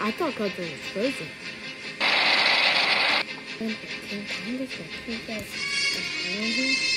I thought Godzilla was frozen. And can't.